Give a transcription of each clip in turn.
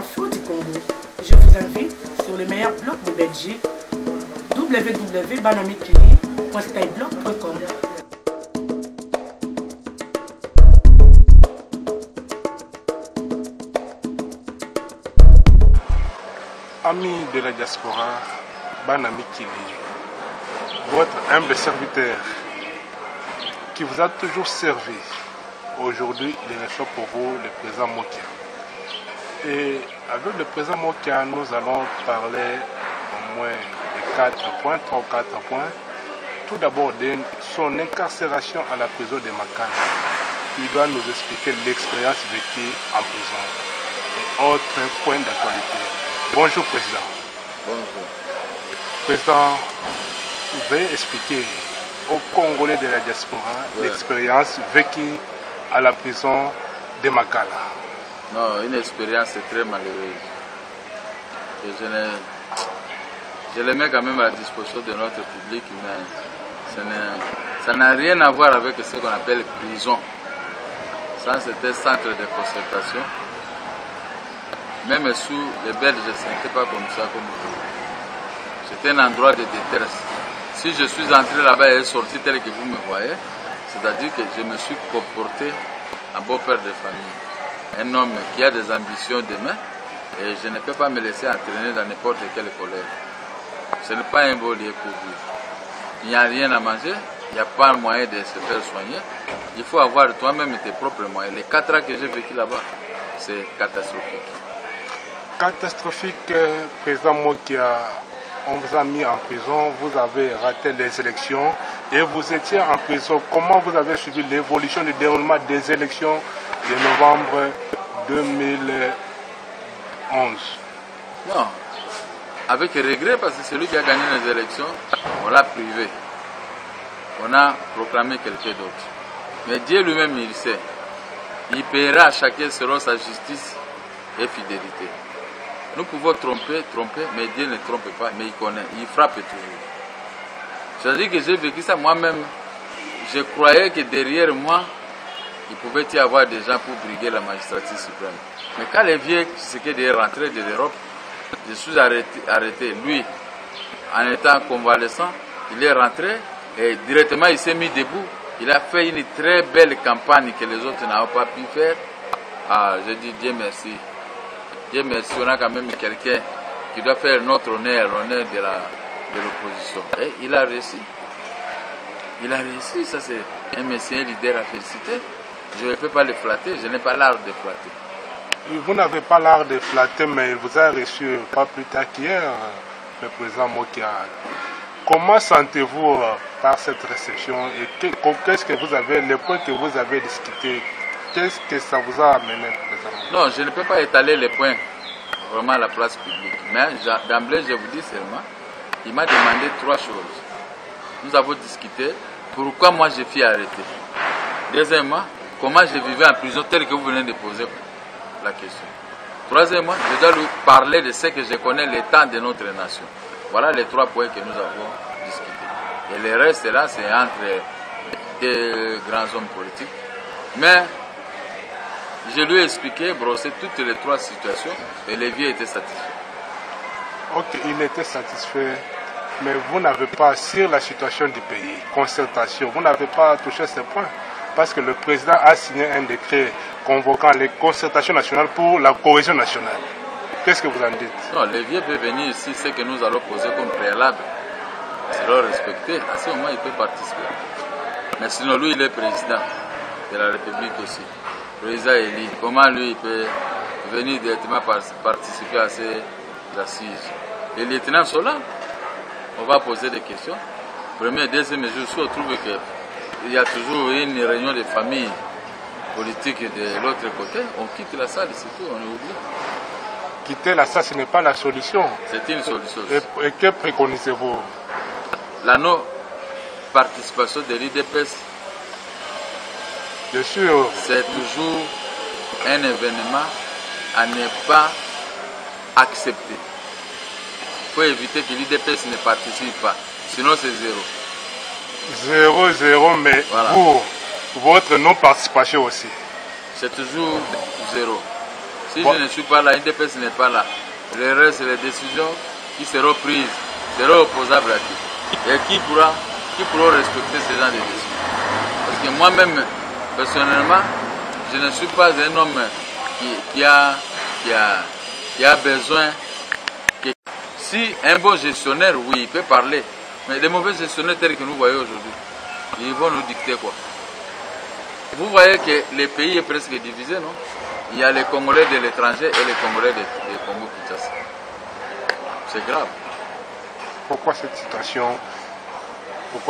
du Congo. Je vous invite sur le meilleur blog de Belgique www.banamikili.skyblog.com. Amis de la diaspora, Banami Kili, votre humble serviteur qui vous a toujours servi. Aujourd'hui, il reçoit pour vous le président Mokia. Et avec le président Mokia, nous allons parler au moins de quatre points, trois ou quatre points. Tout d'abord, de son incarcération à la prison de Makana. Il doit nous expliquer l'expérience vécue en prison et autres points d'actualité. Bonjour, Président. Bonjour. Président, veuillez expliquer aux Congolais de la diaspora Ouais. l'expérience vécue à la prison de Makala. Non, une expérience très malheureuse. Je, ne- je les mets quand même à la disposition de notre public, mais ça n'a rien à voir avec ce qu'on appelle prison. Ça, c'était centre de concertation. Même sous les Belges, ce n'était pas comme ça comme. C'était un endroit de détresse. Si je suis entré là-bas et sorti tel que vous me voyez, c'est-à-dire que je me suis comporté en beau-père de famille. Un homme qui a des ambitions demain et je ne peux pas me laisser entraîner dans n'importe quelle colère. Ce n'est pas un beau lieu pour vivre. Il n'y a rien à manger, il n'y a pas moyen de se faire soigner. Il faut avoir toi-même tes propres moyens. Les quatre ans que j'ai vécu là-bas, c'est catastrophique. Catastrophique, euh, président Mokia, on vous a mis en prison, vous avez raté les élections et vous étiez en prison. Comment vous avez suivi l'évolution du déroulement des élections de novembre 2011 Non, avec regret parce que celui qui a gagné les élections, on l'a privé. On a proclamé quelqu'un d'autre. Mais Dieu lui-même, il sait. Il paiera à chacun selon sa justice et fidélité. Nous pouvons tromper, tromper, mais Dieu ne trompe pas, mais il connaît, il frappe toujours. C'est-à-dire que j'ai vécu ça moi-même. Je croyais que derrière moi, il pouvait y avoir des gens pour briguer la magistrature suprême. Mais quand les vieux Tshisekedi est rentré de l'Europe, je suis arrêté. Lui, en étant convalescent, il est rentré et directement il s'est mis debout. Il a fait une très belle campagne que les autres n'ont pas pu faire. Ah, je dis Dieu merci. Dieu merci, on a quand même quelqu'un qui doit faire notre honneur, l'honneur de de l'opposition. Et il a réussi. Il a réussi, ça c'est un monsieur, un leader à féliciter. Je ne peux pas le flatter, je n'ai pas l'art de flatter. Vous n'avez pas l'art de flatter, mais il vous a reçu pas plus tard qu'hier, le président Mokia. Comment sentez-vous euh, par cette réception et que- qu'est-ce que vous avez, les points que vous avez discutés, qu'est-ce que ça vous a amené, président? Non, je ne peux pas étaler les points vraiment à la place publique. Mais d'emblée, je vous dis seulement, il m'a demandé trois choses. Nous avons discuté pourquoi moi je suis arrêté? Deuxièmement, comment je vivais en prison tel que vous venez de poser la question. Troisièmement, je dois lui parler de ce que je connais l'état de notre nation. Voilà les trois points que nous avons discutés. Et le reste là, c'est entre deux grands hommes politiques. Mais je lui ai expliqué, brossé toutes les trois situations et les vieux étaient satisfaits. Ok, il était satisfait, mais vous n'avez pas, sur la situation du pays, concertation, vous n'avez pas touché ce point. Parce que le président a signé un décret convoquant les concertations nationales pour la cohésion nationale. Qu'est-ce que vous en dites? Non, vieux peuvent venir ici, ce que nous allons poser comme préalable. C'est leur. À ce moment, il peut participer. Mais sinon, lui, il est président de la République aussi. Président élu. Comment lui, il peut venir directement par- participer à ces assises? Les lieutenants sont là. On va poser des questions. Premier deuxième jour, si on qu'il y a toujours une réunion de famille politique de l'autre côté, on quitte la salle, c'est tout, on oublie. Quitter la salle, ce n'est pas la solution. C'est une solution. Et, et que préconisez-vous? La non-participation de l'IDPS, Bien sûr, c'est toujours un événement à ne pas accepter. Il faut éviter que l'IDPS ne participe pas. Sinon, c'est zéro. Zéro, zéro, mais Voilà. vous, votre non-participation aussi. C'est toujours zéro. Si Bon. je ne suis pas là, l'UDPS n'est pas là. Le reste, les décisions qui seront prises seront opposables à qui? Et qui pourra, qui pourra respecter ce genre de décisions Parce que moi-même, personnellement, je ne suis pas un homme qui, qui a, qui, a, qui a besoin. que- si un bon gestionnaire, oui, il peut parler. Mais les mauvais gestionnaires tels que nous voyons aujourd'hui, ils vont nous dicter quoi Vous voyez que le pays est presque divisé, non? Il y a les Congolais de l'étranger et les Congolais de, de Congo-Kinshasa. C'est grave. Pourquoi cette situation?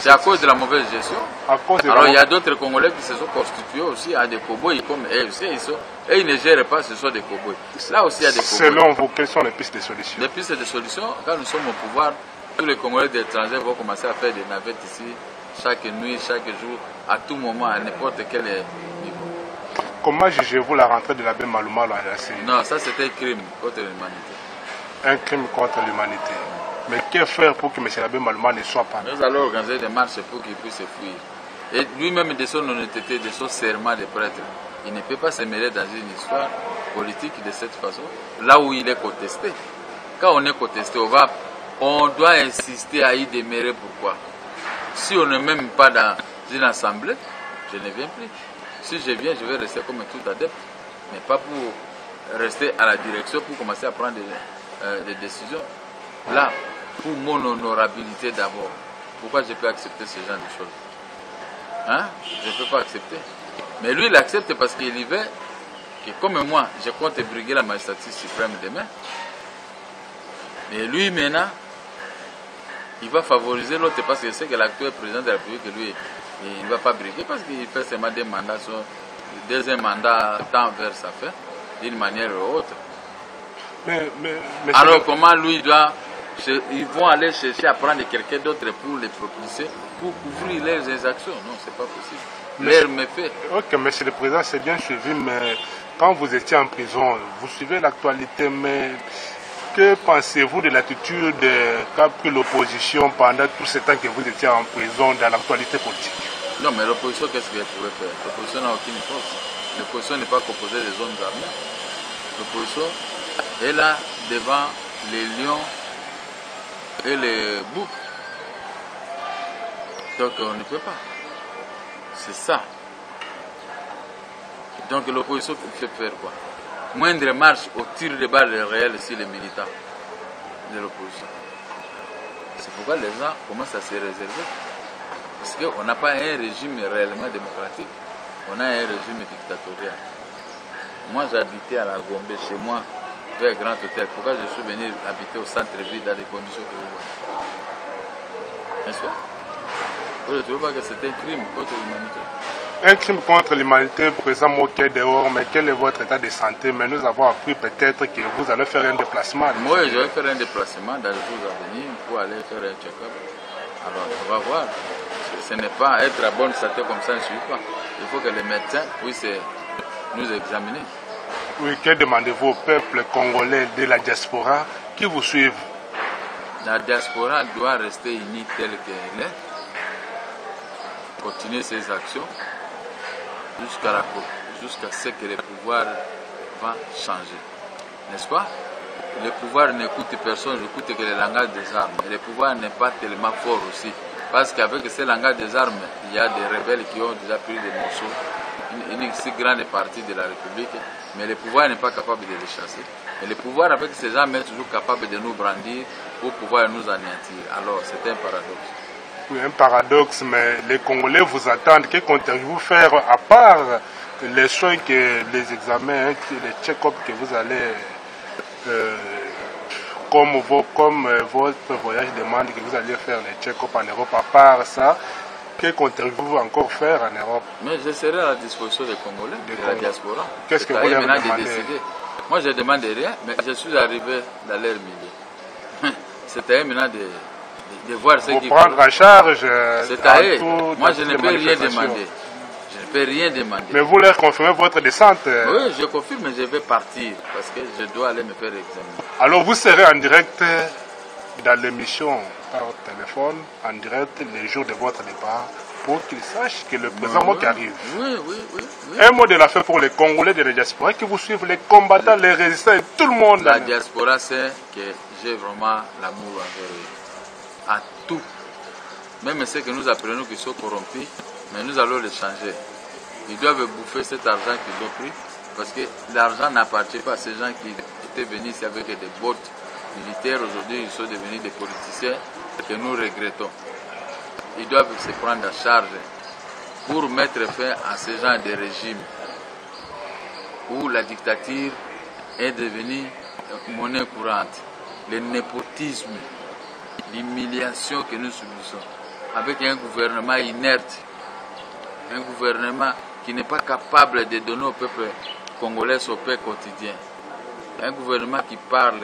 C'est à cause de la mauvaise gestion. à cause de Alors il y a d'autres Congolais qui se sont constitués aussi à des cow-boys comme eux aussi. Ils, sont, et ils ne gèrent pas, ce sont des cow-boys. Là aussi il y a des cow-boys. Selon vous, quelles sont les pistes de solutions Depuis ces solutions, quand nous sommes au pouvoir, tous les Congolais d'étrangers vont commencer à faire des navettes ici, chaque nuit, chaque jour, à tout moment, à n'importe quel niveau. Comment jugez-vous la rentrée de l'abbé Malouma à la CENI Non, ça c'était un crime contre l'humanité. Un crime contre l'humanité. Mais que faire pour que M. l'abbé Malouma ne soit pas Nous allons organiser des marches pour qu'il puisse fuir. Et lui-même, de son honnêteté, de son serment de prêtre, il ne peut pas se mêler dans une histoire politique de cette façon, là où il est contesté. Quand on est contesté, on, va, on doit insister à y demeurer. Pourquoi? Si on ne m'aime pas dans une assemblée, je ne viens plus. Si je viens, je vais rester comme tout adepte, mais pas pour rester à la direction pour commencer à prendre des, euh, des décisions. Là, pour mon honorabilité d'abord, pourquoi je peux accepter ce genre de choses? Hein? Je ne peux pas accepter. Mais lui, il accepte parce qu'il y veut que, comme moi, je compte briguer la magistrature suprême demain. Mais lui, maintenant, il va favoriser l'autre parce que c'est que l'actuel président de la République, lui, il ne va pas briguer parce qu'il fait seulement des mandats, sur, deuxième mandat, tant vers sa fin, d'une manière ou autre. Mais, mais, mais Alors comment lui doit... Ils vont aller chercher à prendre quelqu'un d'autre pour les propulser, pour couvrir leurs exactions. Non, c'est pas possible. Mais- Leurs méfaits. Ok, monsieur le président, c'est bien suivi, mais quand vous étiez en prison, vous suivez l'actualité, mais que pensez-vous de l'attitude qu'a pris l'opposition pendant tout ce temps que vous étiez en prison dans l'actualité politique Non, mais l'opposition, qu'est-ce qu'elle pourrait faire? L'opposition n'a aucune force. L'opposition n'est pas composée des hommes armés. L'opposition est là devant les lions et les boucs. Donc on ne peut pas. C'est ça. Donc l'opposition fait faire quoi? Moindre marche au tir de balles réelles sur les militants de l'opposition. C'est pourquoi les gens commencent à se réserver. Parce qu'on n'a pas un régime réellement démocratique. On a un régime dictatorial. Moi, j'habitais à la Gombe, chez moi, vers Grand Hôtel. Pourquoi je suis venu habiter au centre-ville dans des conditions que vous voyez? N'est-ce pas? Vous ne trouvez pas que c'est un crime contre l'humanité? Un crime contre l'humanité présent moqué dehors, mais quel est votre état de santé? Mais nous avons appris peut-être que vous allez faire un déplacement. Moi, je vais faire un déplacement dans les jours à venir pour aller faire un check-up. Alors, on va voir. Ce n'est pas être à bonne santé comme ça, ne suffit pas. Il faut que les médecins puissent nous examiner. Oui, que demandez-vous au peuple congolais de la diaspora qui vous suivent? La diaspora doit rester unie telle qu'elle est, continuer ses actions jusqu'à la- jusqu'à ce que le pouvoir va changer. N'est-ce pas? Le pouvoir n'écoute personne, n'écoute que le langage des armes. Le pouvoir n'est pas tellement fort aussi. Parce qu'avec ce langage des armes, il y a des rebelles qui ont déjà pris des morceaux, une, une si grande partie de la République, mais le pouvoir n'est pas capable de les chasser. Et le pouvoir avec ces armes est toujours capable de nous brandir pour pouvoir nous anéantir. Alors c'est un paradoxe. Oui, un paradoxe, mais les Congolais vous attendent. Que comptez-vous faire à part les soins que les examens, hein, les check-up que vous allez, euh, comme, vos, comme euh, votre voyage demande, que vous allez faire les check-up en Europe, à part ça, que comptez-vous encore faire en Europe? Mais je serai à la disposition des Congolais, Des de la diaspora. Qu'est-ce que vous leur demandez. Moi, je ne demande rien, mais je suis arrivé dans leur milieu. Eux maintenant de, de, de voir ce qu'ils prendre en charge euh, C'est à eux. Moi, je ne peux rien demander. Je ne peux rien demander. Mais vous leur confirmez votre descente. euh, Oui, je confirme, mais je vais partir parce que je dois aller me faire examiner. Alors vous serez en direct dans l'émission par téléphone, en direct les jours de votre départ pour qu'ils sachent que le président Moki arrive. Oui, oui, oui. oui. Un mot de la fin pour les Congolais de la diaspora qui vous suivent, les combattants, les résistants et tout le monde. La diaspora sait que j'ai vraiment l'amour envers eux. À tout. Même ceux que nous apprenons qui sont corrompus, mais nous allons les changer. Ils doivent bouffer cet argent qu'ils ont pris parce que l'argent n'appartient pas à ces gens qui étaient venus ici avec des bottes militaires. Aujourd'hui, ils sont devenus des politiciens que nous regrettons. Ils doivent se prendre en charge pour mettre fin à ce genre de régime où la dictature est devenue monnaie courante. Le népotisme, l'humiliation que nous subissons avec un gouvernement inerte, un gouvernement qui n'est pas capable de donner au peuple congolais son paix quotidien, un gouvernement qui parle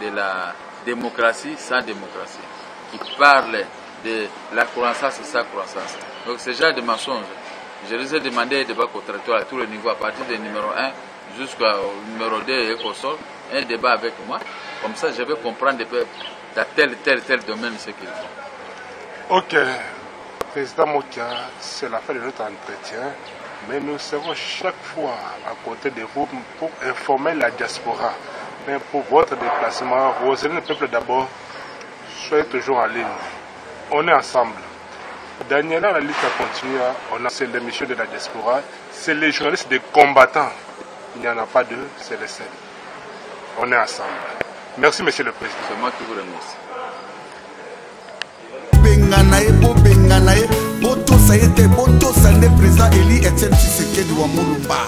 de la démocratie sans démocratie, qui parle de la croissance sans croissance. Donc ce genre de mensonges, je les ai demandé un débat contractuel à tous les niveaux, à partir du numéro 1 jusqu'au numéro 2 et au sol, un débat avec moi. Comme ça, je vais comprendre dans tel, tel, tel domaine ce qu'ils font. Ok, Président Mokia, c'est la fin de notre entretien, mais nous serons chaque fois à côté de vous pour informer la diaspora. Mais pour votre déplacement, vous le peuple d'abord, soyez toujours en ligne. On est ensemble. Daniela, la liste a continué. On a c'est l'émission de la diaspora. C'est les journalistes des combattants. Il n'y en a pas deux, c'est les seuls. On est ensemble. Merci, Monsieur le Président. C'est moi qui vous remercie. bengana ye bobengana ye botosa ye te botosa nde président eli etienne tshisekedi wa molumba